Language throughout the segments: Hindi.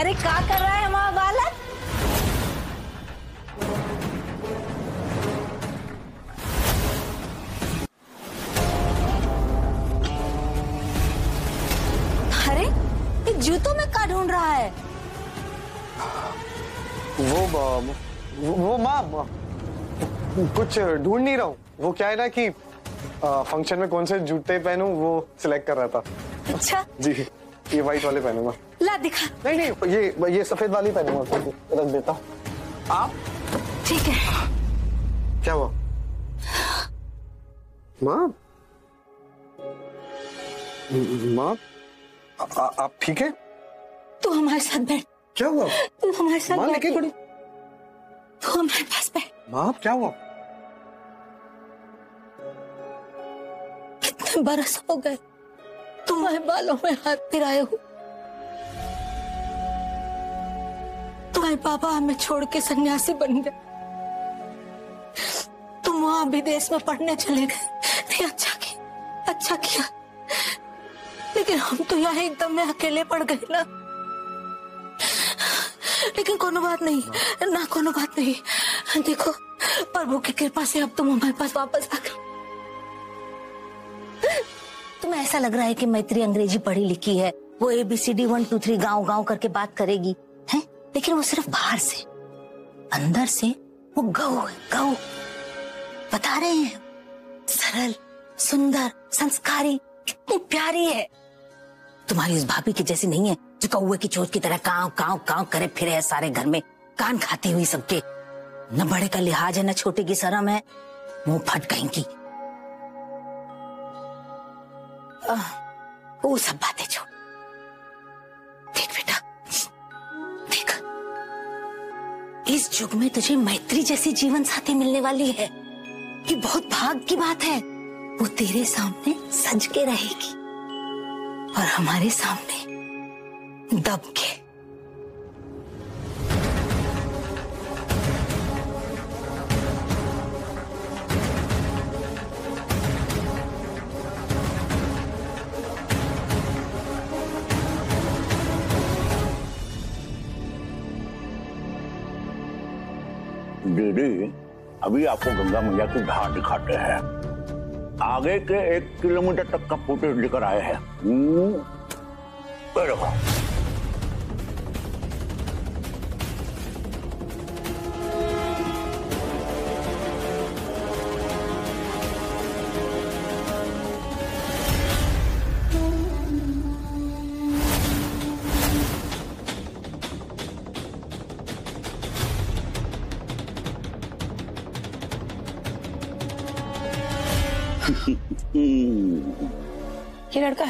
अरे क्या कर रहा है हमारा बालक? अरे ये जूतों में क्या ढूंढ रहा है? वो वो, वो माँ कुछ ढूंढ नहीं रहा हूँ। वो क्या है ना कि फ़ंक्शन में कौन से जूते पहनूं वो सिलेक्ट कर रहा था। अच्छा। जी ये व्हाइट वाले पहनूँगा। ला दिखा। नहीं नहीं ये ये सफ़ेद वाली पहनूँगा रख देता हूँ। आप? ठीक है। क्या हुआ? माँ? माँ? आ- आ- आप ठीक है? तू हमारे साथ बैठ। क्या हुआ? तू हमारे साथ माँ बैठ। लेकिन थोड़ी तू हमारे पास बैठ। माँ क्या हुआ? कितने बरस हो गए। तुम्हारे बालों में हाथ फिराए हो। तुम्हारे पापा हमें छोड़ के सन्यासी बन गए। तुम वहाँ विदेश में पढ़ने चले गए। नहीं अच्छा किया अच्छा किया। लेकिन हम तो यहाँ एकदम में अकेले पड़ गए ना। लेकिन कोनो बात नहीं, ना कोनो बात नहीं। देखो, प्रभु की कृपा से अब तुम हमारे पास वापस आ गए। तुम्हें ऐसा लग रहा है कि मैत्री अंग्रेज़ी पढ़ी लिखी है। वो A B C D one two three गाँव गाँव करके बात करेगी। लेकिन वो सिर्फ़ बाहर से। अंदर से वो गौ है गौ बता रहे हैं। सरल, सुंदर, संस्कारी कितनी प्यारी है। तुम्हारी उस भाभी की जैसी नहीं है, जो कौए की चोट की तरह काव काव काव करे फिरे है सारे घर में। कान खाती हुई सबके। न बड़े का लिहाज है, न छोटे की शर्म है। मुँह फट कहीं की। वो सब बातें छोड़। इस युग में तुझे मैत्री जैसी जीवन साथी मिलने वाली है। ये बहुत भाग की बात है। वो तेरे सामने सज के रहेगी। और हमारे सामने दब के दीदी अभी आपको गंगा मैया की धार दिखाते हैं। आगे के एक किलोमीटर तक का फुटेज लेकर आए हैं। हम्म,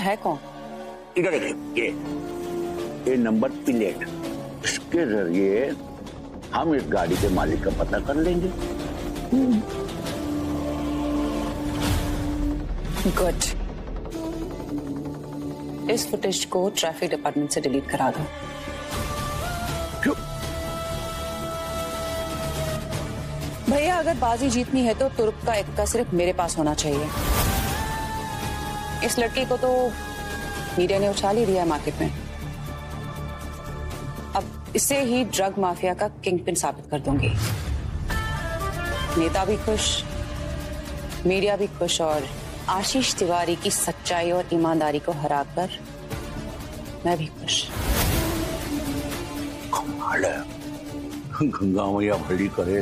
है कौन? इधर देखिए ये ये नंबर प्लेट। इसके ज़रिए हम इस गाड़ी के मालिक का पता कर लेंगे। गुड इस फुटेज को ट्रैफ़िक डिपार्टमेंट से डिलीट करा दो। क्यों? भैया अगर बाजी जीतनी है तो तुर्क का इक्का सिर्फ़ मेरे पास होना चाहिए। इस लड़की को तो मीडिया ने उछाल ही दिया है मार्केट में। अब इसे ही ड्रग माफिया का किंग पिन साबित कर दूँगी। नेता भी खुश, मीडिया भी खुश और आशीष तिवारी की सच्चाई और ईमानदारी को हराकर मैं भी खुश। गंगा मैया भली करे।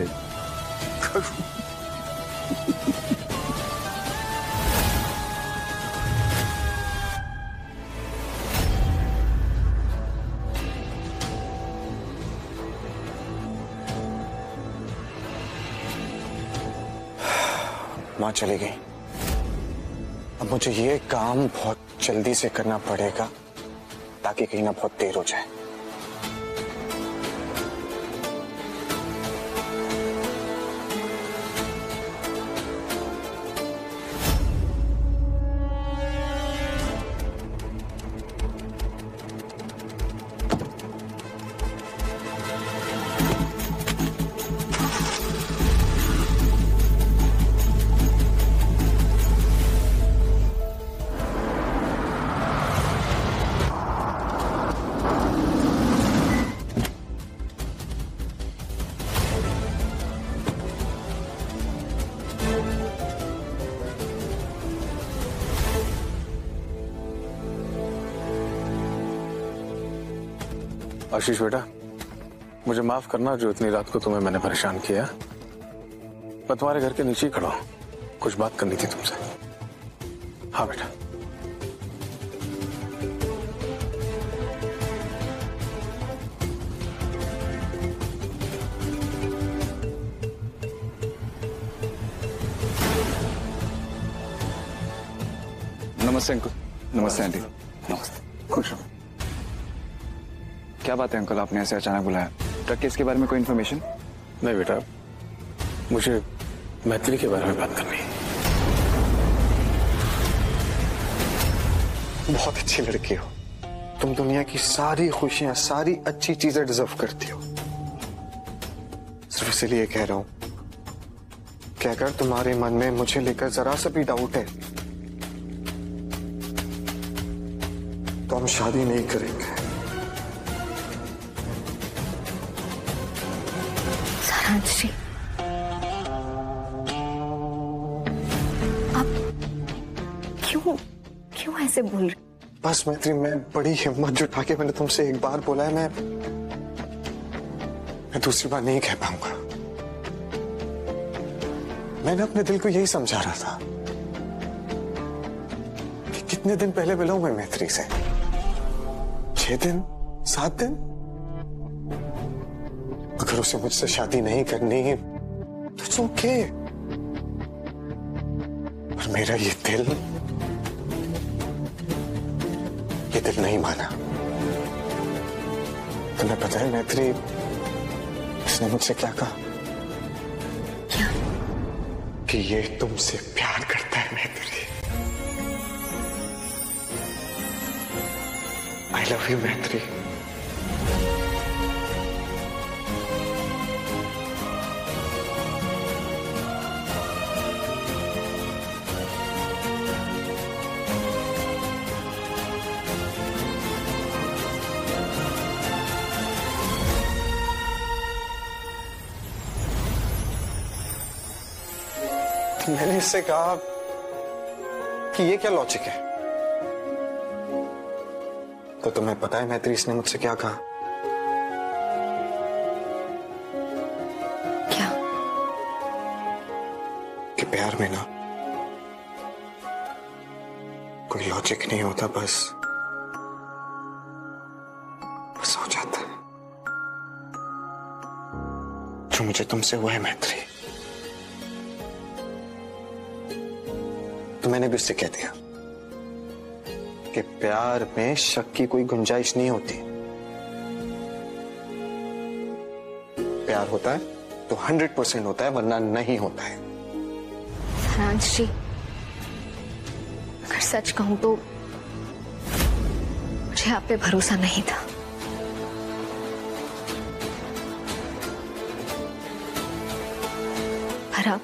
माँ चली गई। अब मुझे ये काम बहुत जल्दी से करना पड़ेगा, ताकि कहीं ना बहुत देर हो जाए। आशीष बेटा मुझे माफ़ करना जो इतनी रात को तुम्हें मैंने परेशान किया। मैं तुम्हारे घर के नीचे ही खड़ा हूँ। कुछ बात करनी थी तुमसे। हाँ बेटा। नमस्ते अंकुल। नमस्ते आंटी। क्या बात है अंकल? आपने ऐसे अचानक बुलाया। ट्रक केस के बारे में कोई इन्फॉर्मेशन नहीं बेटा मुझे मैथिली के बारे में बात करनी है। बहुत अच्छी लड़की हो। तुम दुनिया की सारी खुशियाँ सारी अच्छी चीज़ें डिजर्व करती हो। सिर्फ़ इसीलिए कह रहा हूँ कि अगर तुम्हारे मन में मुझे लेकर जरा सा भी डाउट है तो हम शादी नहीं करेंगे। सारांश। आप क्यों क्यों ऐसे बोल रहे? बस मैत्री, मैं बड़ी हिम्मत जुटा के मैंने तुमसे एक बार बोला है, मैं मैं दूसरी बार नहीं कह पाऊँगा। मैंने अपने दिल को यही समझा रहा था कि कितने दिन पहले मिला हूँ मैं मैत्री से। छह दिन? सात दिन? अगर उसे मुझसे शादी नहीं करनी है तो ओके पर मेरा ये दिल ये दिल नहीं माना। तुम्हें पता है मैत्री इसने मुझसे क्या कहा? क्या? कि ये तुमसे प्यार करता है मैत्री। आई लव यू मैत्री। इससे कहा कि ये क्या लॉजिक है? तो तुम्हें पता है मैत्री इसने मुझसे क्या कहा? क्या? कि प्यार में ना कोई लॉजिक नहीं होता बस बस हो जाता है। जो मुझे तुमसे हुआ है मैत्री। तो मैंने भी उससे कह दिया कि प्यार में शक की कोई गुंजाइश नहीं होती। प्यार होता है तो हंड्रेड परसेंट होता है, वरना नहीं होता है। जी, अगर सच कहूँ तो मुझे आप पे भरोसा नहीं था। पर अब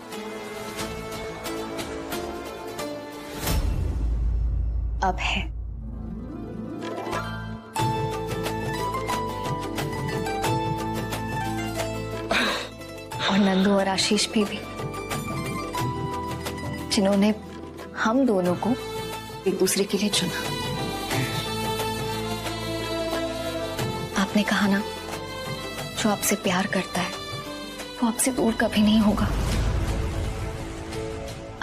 अब है। और नंदू और आशीष भी भी, जिन्होंने हम दोनों को एक दूसरे के लिए चुना। आपने कहा ना, जो आपसे प्यार करता है, वो आपसे दूर कभी नहीं होगा।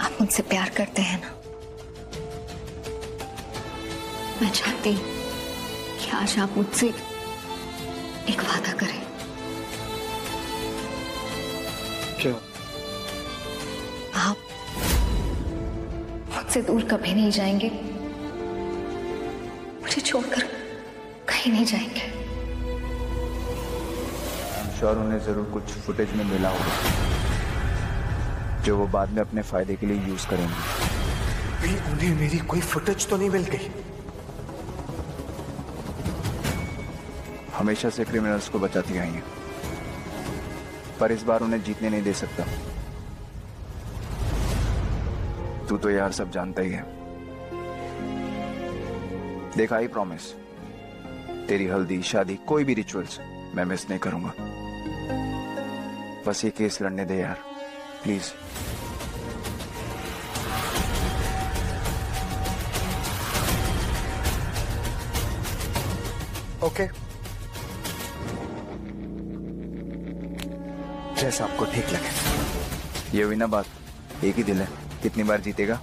आप मुझसे प्यार करते हैं ना। मैं चाहती कि आज आप मुझसे एक वादा करें। क्या? आप मुझसे दूर कभी नहीं जाएँगे। मुझे छोड़कर कहीं नहीं जाएँगे। श्योर उन्हें ज़रूर कुछ फुटेज में मिला होगा जो वो बाद में अपने फ़ायदे के लिए यूज़ करेंगे। उन्हें मेरी कोई फुटेज तो नहीं मिल गई। हमेशा से क्रिमिनल्स को बचाती आई हैं पर इस बार उन्हें जीतने नहीं दे सकता। तू तो यार सब जानता ही है। देखा ही प्रॉमिस तेरी हल्दी, शादी, कोई भी रिचुअल्स मैं मिस नहीं करूँगा। बस ये केस लड़ने दे यार प्लीज़ ओके जैसा आपको ठीक लगे। ये हुई ना बात। एक ही दिल है। कितनी बार जीतेगा?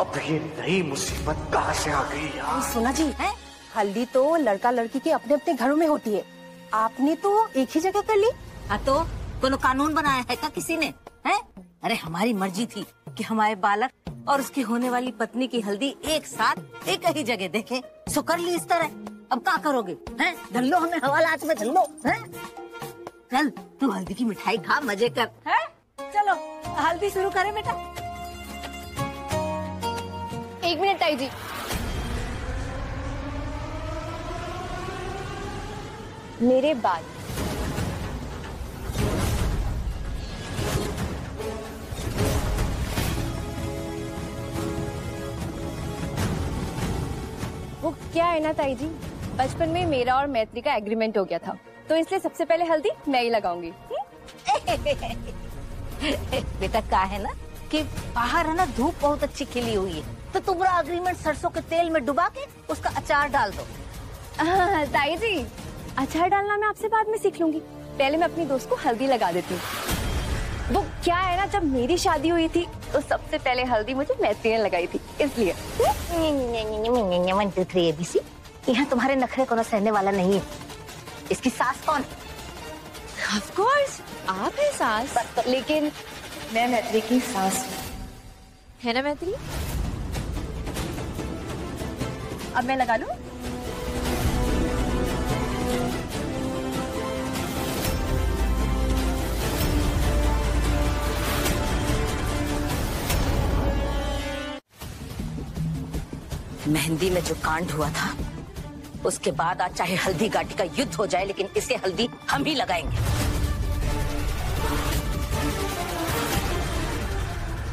अब ये नई मुसीबत कहाँ से आ गई यार? सोना जी है? हल्दी तो लड़का लड़की के अपने अपने घरों में होती है। आपने तो एक ही जगह कर ली। हाँ तो कोनो कानून बनाया है क्या किसी ने? है? अरे हमारी मर्ज़ी थी कि हमारे बालक और उसकी होने वाली पत्नी की हल्दी एक साथ एक ही जगह देखे। सो कर ली इस तरह। अब क्या करोगे? हैं? धर लो हमें हवालात में धर लो हैं? चल तू हल्दी की मिठाई खा मज़े कर। है? चलो हल्दी शुरू करें बेटा। एक मिनट ताई जी। मेरे बाद वो क्या है ना ताई जी? बचपन में मेरा और मैत्री का एग्रीमेंट हो गया था। तो इसलिए सबसे पहले हल्दी मैं ही लगाऊँगी। बेटा कहा है ना कि बाहर है ना धूप बहुत अच्छी खिली हुई है। तो तुम्हारा अग्रीमेंट सरसों के तेल में डुबा के उसका अचार डाल दो। ताई जी अचार डालना मैं आपसे बाद में सीख लूँगी। पहले मैं अपनी दोस्त को हल्दी लगा देती हूँ। वो क्या है ना जब मेरी शादी हुई थी तो सबसे पहले हल्दी मुझे मैत्री ने लगाई थी इसलिए। वन टू थ्री एबीसी यहाँ तुम्हारे नखरे को सहने वाला नहीं है। इसकी सास कौन ऑफ़ कोर्स आप है सास। लेकिन मैं मैत्री की सास हूँ। है ना मैत्री? अब मैं लगा लू? मेहंदी में जो कांड हुआ था उसके बाद आज चाहे हल्दी घाटी का युद्ध हो जाए लेकिन इसे हल्दी हम ही लगाएँगे।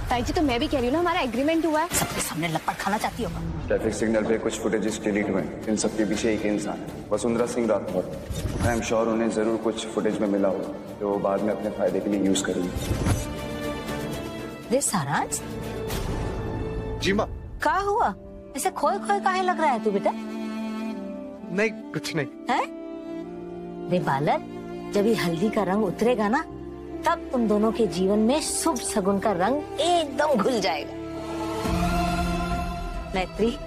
ताई जी तो मैं भी कह रही हूँ ना हमारा एग्रीमेंट हुआ है। सबके सामने लपड़ खाना चाहती हो। ट्रैफ़िक सिग्नल पे कुछ फुटेजेस डिलीट हुए इन सब के पीछे एक इंसान Vasundhara Singh Rathore. I am sure उन्हें ज़रूर कुछ फुटेज में मिला होगा जो वो बाद में अपने फ़ायदे के लिए यूज़ करेंगे। सारांश? जी माँ। क्या हुआ? ऐसे खोए खोए काहे लग रहा है तू बेटा? नहीं, कुछ नहीं। है? रे बालक, जब ये हल्दी का रंग उतरेगा ना, तब तुम दोनों के जीवन में शुभ सगुन का रंग एकदम घुल जाएगा। मैत्री।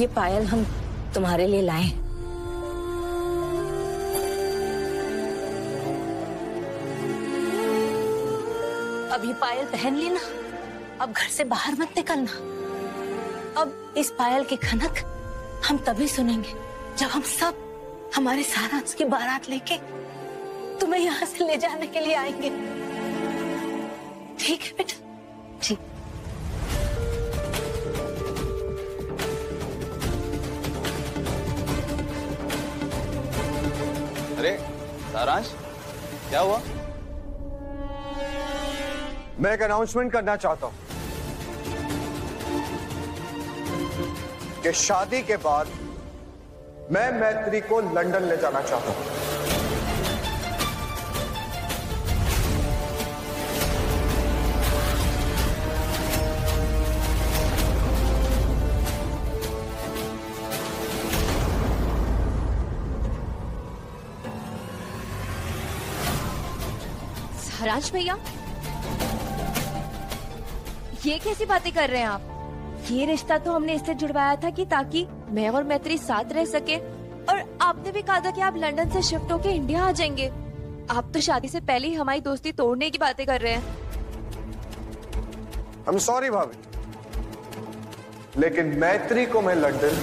ये पायल हम तुम्हारे लिए लाए। पायल पहन ली ना अब घर से बाहर मत निकलना। अब इस पायल की खनक हम तभी सुनेंगे जब हम सब हमारे सारांश की बारात लेके तुम्हें यहाँ से ले जाने के लिए आएँगे। ठीक है बेटा? ठीक अरे सारांश क्या हुआ? मैं एक अनाउंसमेंट करना चाहता हूँ कि शादी के बाद मैं मैत्री को लंदन ले जाना चाहता हूँ। सारांश भैया ये कैसी बातें कर रहे हैं आप? ये रिश्ता तो हमने इससे जुड़वाया था कि ताकि मैं और मैत्री साथ रह सके। और आपने भी कहा था कि आप लंदन से शिफ्ट होके इंडिया आ जाएँगे। आप तो शादी से पहले ही हमारी दोस्ती तोड़ने की बातें कर रहे हैं। I'm सॉरी भाभी। लेकिन मैत्री को मैं लंदन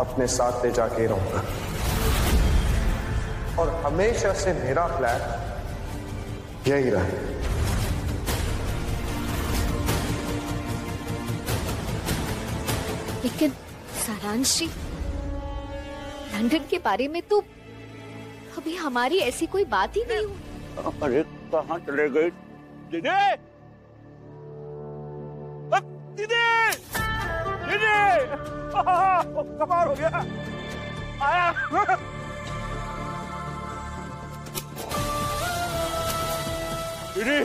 अपने साथ ले जाके रहूँगा। और हमेशा से मेरा प्लान यही रहा लेकिन सारांशी लंदन के बारे में तो अभी हमारी ऐसी कोई बात ही नहीं हुई। अरे कहाँ चले गए? दीदी! अ, दीदी! दीदी! आह, कमाल हो गया। आया। दीदी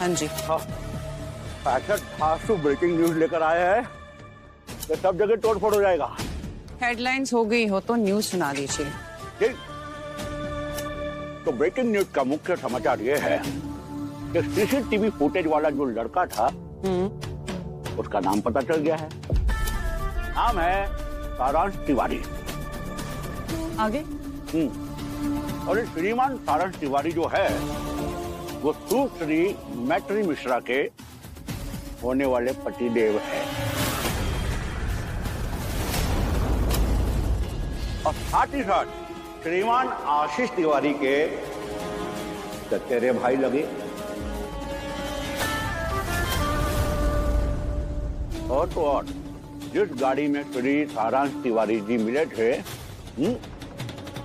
हाँ जी। ऐसा धांसू ब्रेकिंग न्यूज़ लेकर आए हैं। कि सब जगह तोड़फोड़ हो जाएगा। हेडलाइंस हो गई हो तो न्यूज़ सुना दीजिए। ठीक। तो ब्रेकिंग न्यूज़ का मुख्य समाचार ये है कि सीसीटीवी फुटेज वाला जो लड़का था उसका नाम पता चल गया है। नाम है सारांश तिवारी। आगे। हम्म। और श्रीमान सारांश तिवारी जो है वो सुश्री मैत्री मिश्रा के होने वाले पतिदेव है। और साथ ही साथ श्रीमान आशीष तिवारी के चचेरे भाई लगे। और तो और जिस गाड़ी में श्री सारांश तिवारी जी मिले थे हम्म,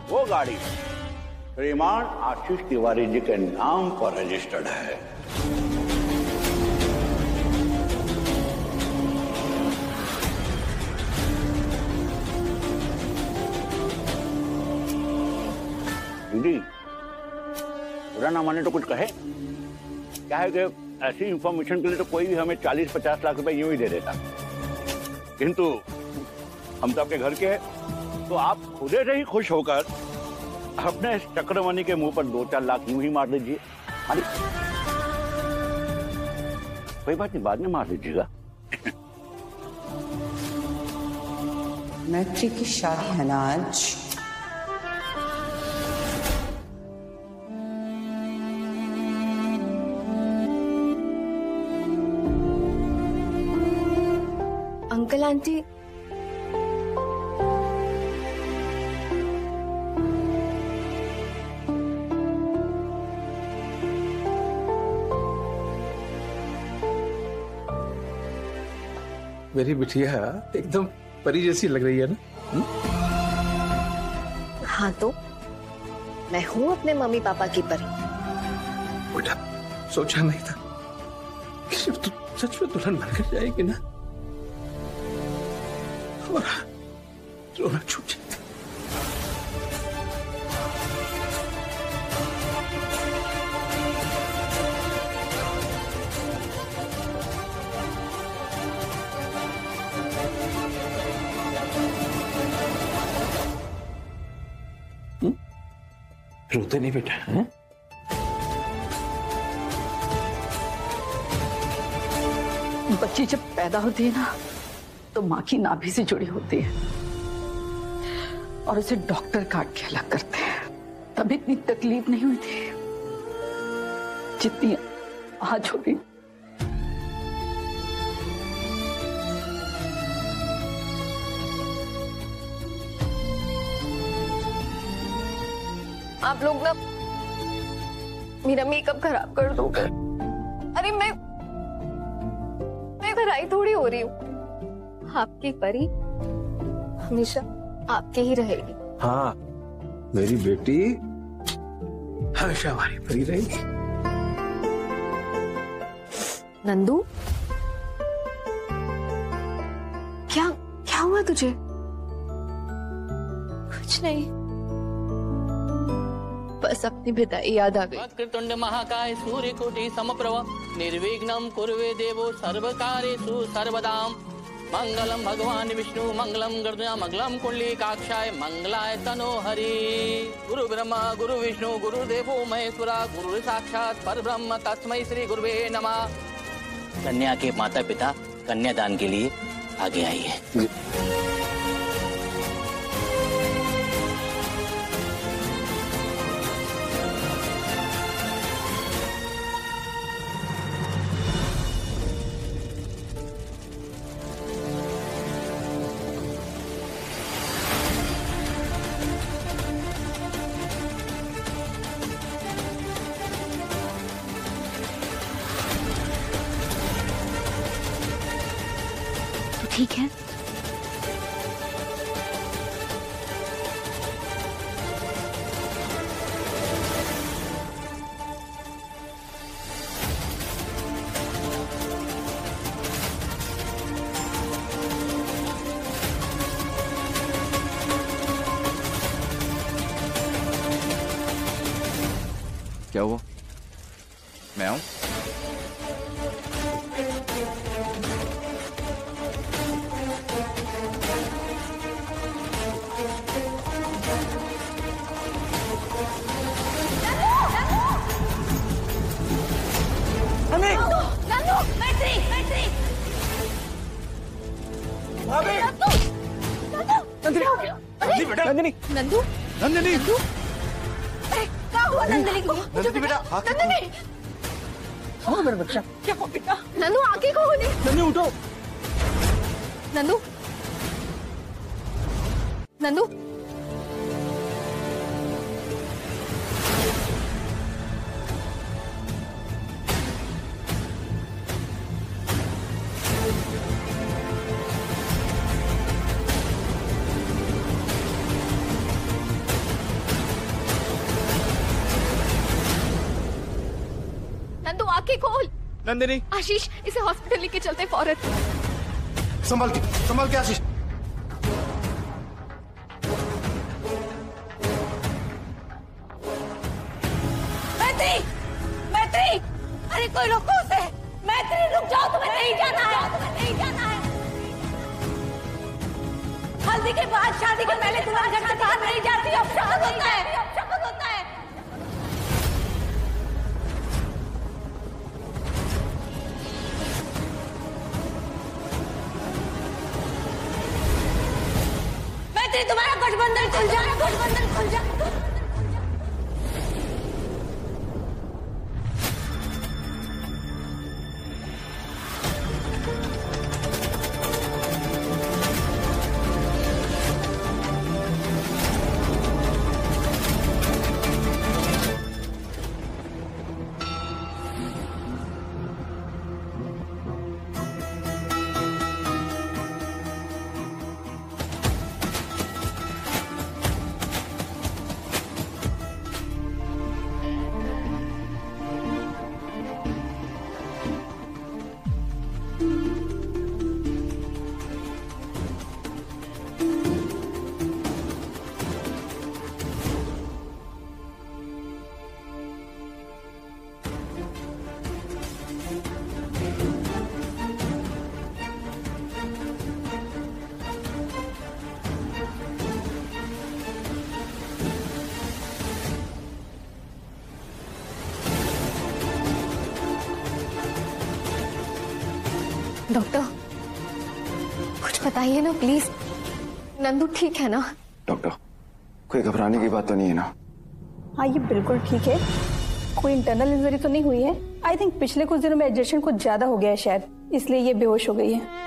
वो गाड़ी श्रीमान आशीष तिवारी जी के नाम पर रजिस्टर्ड है। दीदी बुरा ना माने तो कुछ कहे। क्या है कि ऐसी इंफॉर्मेशन के लिए तो कोई भी हमें चालीस पचास लाख रुपए यूँ ही दे देता। किंतु हम तो आपके घर के हैं तो आप खुदे से ही खुश होकर अपने इस चक्रमणि के मुँह पर दो चार लाख यूँ ही मार दीजिए। अरे। कोई बात नहीं बाद में मार दीजिएगा। मैत्री की शादी है ना आज? अंकल आंटी मेरी बिटिया एकदम परी जैसी लग रही है ना? हाँ तो मैं हूँ अपने मम्मी पापा की परी। बेटा सोचा नहीं था कि सिर्फ़ सच में दुल्हन बनकर जाएगी ना? और रोना छूट जाता रोते नहीं बेटा, है? बच्ची जब पैदा होती है ना तो माँ की नाभि से जुड़ी होती है। और उसे डॉक्टर काट के अलग करते हैं। तब इतनी तकलीफ़ नहीं हुई थी जितनी आज हो रही आप लोग ना मेरा मेकअप खराब कर दोगे अरे मैं मैं भराई थोड़ी हो रही हूँ। आपकी परी हमेशा आपके ही रहेगी। हाँ मेरी बेटी हमेशा हमारी परी रहेगी। नंदू? क्या क्या हुआ तुझे? कुछ नहीं। बस अपनी विदाई याद आ गई। वक्रतुंड महाकाय सूर्य कोटि समप्रभ निर्विघ्नं कुर्वे देवो सर्वकार्येषु सर्वदाम। मंगलम भगवान विष्णु मंगलम गरुड़ा मंगलम कुंडलीकाक्षाय मंगलाय तनो हरि। गुरु ब्रह्मा गुरु विष्णु गुरुदेवो महेश्वरा गुरु साक्षात पर ब्रह्म तस्मै श्री गुरुवे नमः। कन्या के माता पिता कन्यादान के लिए आगे आइए। तो ठीक है। हाँ मेरा बच्चा। क्या हो बेटा नंदू आगे को होने नंदिनी उठो। नंदू? नंदू? नंदिनी। आशीष इसे हॉस्पिटल लेके चलते फ़ौरन। संभाल के संभाल के आशीष। गठबंधन खुल जाए गठबंधन खुल जाए डॉक्टर। कुछ बताइए ना प्लीज़ नंदू ठीक है ना? डॉक्टर कोई घबराने की बात तो नहीं है ना? हाँ ये बिल्कुल ठीक है। कोई इंटरनल इंजरी तो नहीं हुई है? आई थिंक पिछले कुछ दिनों में एडजस्टमेंट कुछ ज़्यादा हो गया है शायद। इसलिए ये बेहोश हो गई है।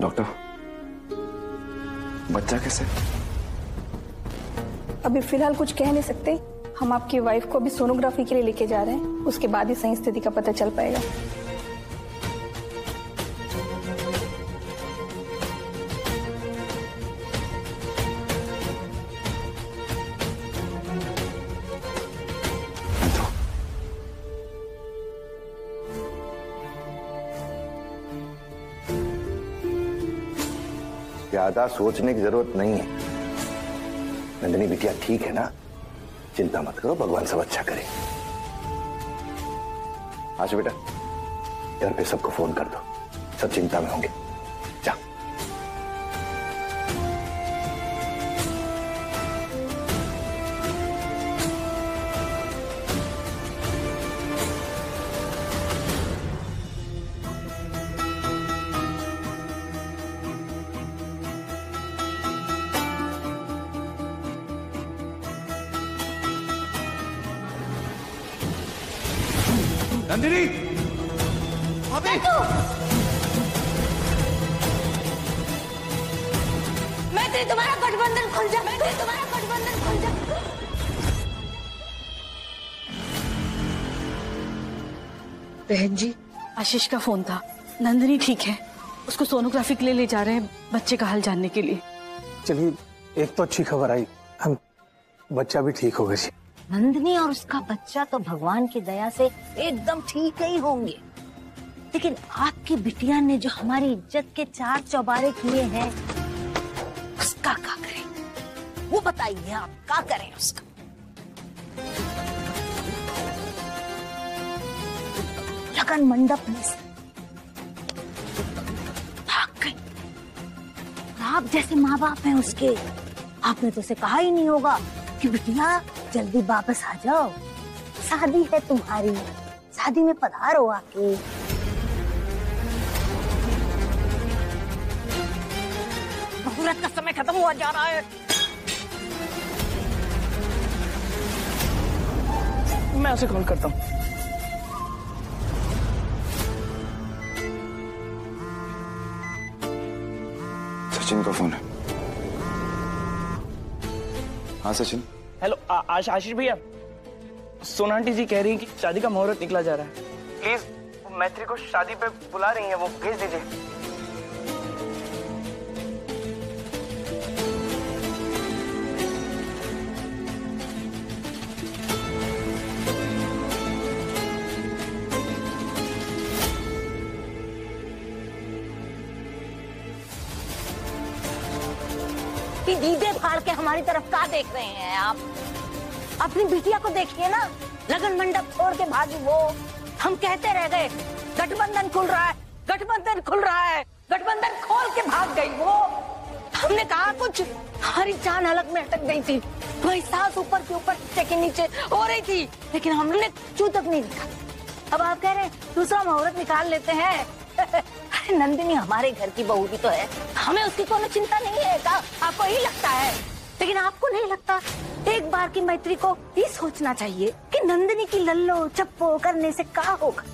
डॉक्टर बच्चा कैसे? अभी फ़िलहाल कुछ कह नहीं सकते। हम आपकी वाइफ को अभी सोनोग्राफी के लिए लेके जा रहे हैं। उसके बाद ही सही स्थिति का पता चल पाएगा। ज़्यादा सोचने की ज़रूरत नहीं है। नंदिनी बिटिया ठीक है ना? चिंता मत करो, भगवान सब अच्छा करे। आज बेटा घर पे सबको फ़ोन कर दो। सब चिंता में होंगे। नंदिनी अभी मैत्री तुम्हारा गठबंधन खुल जा मैत्री तुम्हारा गठबंधन खुल जा। बहन जी आशीष का फ़ोन था। नंदिनी ठीक है। उसको सोनोग्राफी के लिए ले जा रहे हैं बच्चे का हाल जानने के लिए। चलिए एक तो अच्छी खबर आई। हम बच्चा भी ठीक हो गया नंदनी और उसका बच्चा तो भगवान की दया से एकदम ठीक ही होंगे। लेकिन आपकी बिटिया ने जो हमारी इज़्ज़त के चार चौबारे किए हैं, उसका क्या करें? वो बताइए आप, क्या करें उसका? लगन मंडप में भाग गई। आप जैसे माँ बाप हैं उसके, आपने तो उसे कहा ही नहीं होगा कि बिटिया जल्दी वापस आ जाओ। शादी है तुम्हारी। शादी में पधारो आके। मुहूर्त का समय खत्म हुआ जा रहा है। मैं उसे कॉल करता हूँ। सचिन का फ़ोन है। हाँ सचिन। हेलो आश, आशीष भैया। सोना आंटी जी कह रही है कि शादी का मुहूर्त निकला जा रहा है। प्लीज़ मैत्री को शादी पे बुला रही है वो भेज दीजिए। हमारी तरफ़ का देख रहे हैं आप? अपनी बिटिया को देखिए ना। लगन मंडप छोड़ के भागी वो। हम कहते रह गए, गठबंधन खुल रहा है, गठबंधन खुल रहा है, गठबंधन खोल के भाग गई वो। हमने कहा कुछ? हमारी जान अलग में अटक गई थी। वही सांस ऊपर के ऊपर के नीचे हो रही थी, लेकिन हमने चू तक नहीं दिखा? अब आप कह रहे हैं, दूसरा मुहूर्त निकाल लेते हैं। अरे नंदिनी, हमारे घर की बहू भी तो है। हमें उसकी कोई चिंता नहीं है, का? आपको ही लगता है? लेकिन आपको नहीं लगता? एक बार की मैत्री को ये सोचना चाहिए कि नंदिनी की लल्लो चप्पो करने से क्या होगा?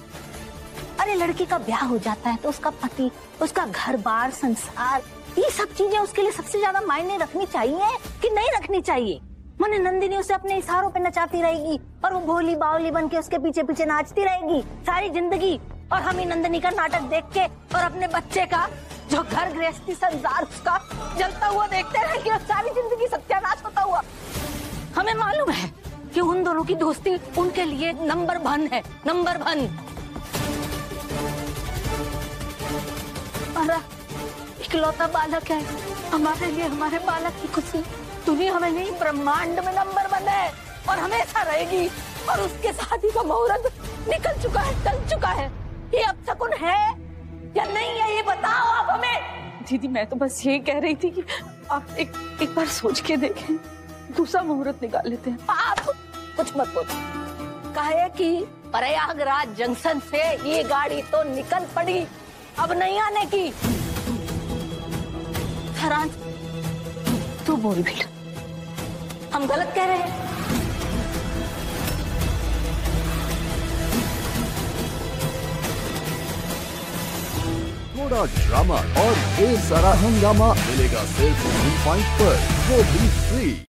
अरे, लड़की का ब्याह हो जाता है तो उसका पति, उसका घर बार संसार, ये सब चीज़ें उसके लिए सबसे ज़्यादा मायने रखनी चाहिए कि नहीं रखनी चाहिए? मने नंदिनी उसे अपने इशारों पे नचाती रहेगी और वो भोली बावली बन के उसके पीछे पीछे नाचती रहेगी सारी ज़िंदगी। और हम ही नंदनी का नाटक देख के और अपने बच्चे का, जो घर गृहस्थी संसार उसका जलता हुआ देखते रहेंगे और सारी ज़िंदगी सत्यानाश होता हुआ। हमें मालूम है कि उन दोनों की दोस्ती उनके लिए नंबर वन है, नंबर वन। हमारा इकलौता बालक है। हमारे लिए हमारे बालक की खुशी तुम्हें हमें नहीं, ब्रह्मांड में नंबर वन है। और हमेशा रहेगी और उसके शादी का मुहूर्त निकल चुका है चल चुका है। ये अब शकुन है या नहीं है ये बताओ आप हमें। दीदी मैं तो बस ये कह रही थी कि आप एक एक बार सोच के देखें। दूसरा मुहूर्त निकाल लेते हैं। आप कुछ मत बोलो। कहे कि प्रयागराज जंक्शन से ये गाड़ी तो निकल पड़ी अब नहीं आने की। तू बोल बेटा हम गलत कह रहे हैं। थोड़ा ड्रामा और ढेर सारा हंगामा मिलेगा सिर्फ़ फाइव पर। वो भी फ्री